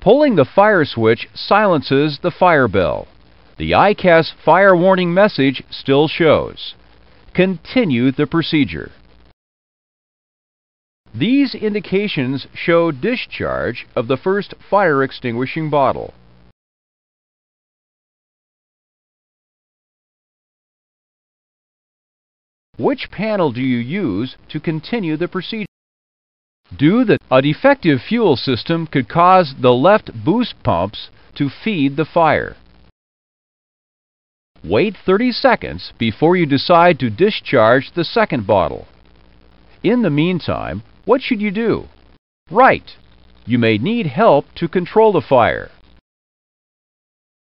Pulling the fire switch silences the fire bell. The EICAS fire warning message still shows. Continue the procedure. These indications show discharge of the first fire extinguishing bottle. Which panel do you use to continue the procedure? Do the a defective fuel system could cause the left boost pumps to feed the fire. Wait 30 seconds before you decide to discharge the second bottle. In the meantime, what should you do? Right! You may need help to control the fire.